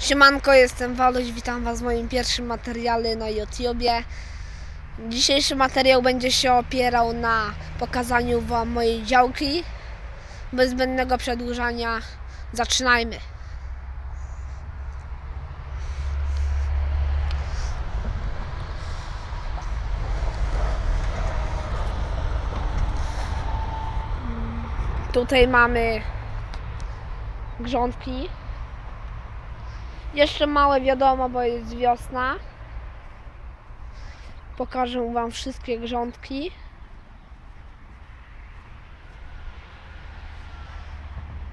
Siemanko, jestem Waluś, witam Was w moim pierwszym materiale na YouTubie. Dzisiejszy materiał będzie się opierał na pokazaniu Wam mojej działki. Bez zbędnego przedłużania zaczynajmy. Tutaj mamy grządki. Jeszcze małe wiadomo, bo jest wiosna. Pokażę Wam wszystkie grządki.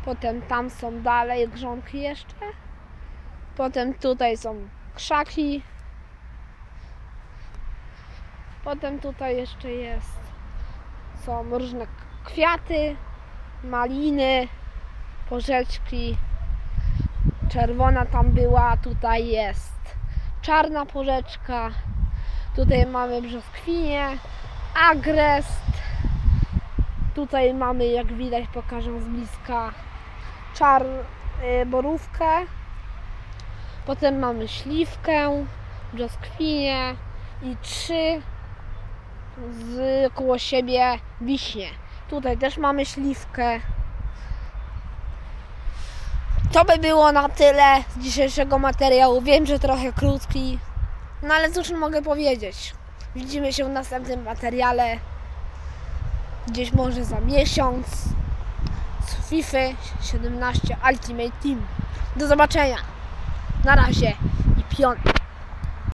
Potem tam są dalej grządki jeszcze. Potem tutaj są krzaki. Potem tutaj jeszcze jest są różne kwiaty, maliny, porzeczki. Czerwona tam była, tutaj jest czarna porzeczka. Tutaj mamy brzoskwinię, agrest. Tutaj mamy, jak widać, pokażę z bliska, czar, y, borówkę. Potem mamy śliwkę, brzoskwinię i trzy z koło siebie wiśnie. Tutaj też mamy śliwkę. To by było na tyle z dzisiejszego materiału. Wiem, że trochę krótki, no ale cóż mogę powiedzieć. Widzimy się w następnym materiale. Gdzieś może za miesiąc. Z FIFA 17 Ultimate Team. Do zobaczenia. Na razie i pion.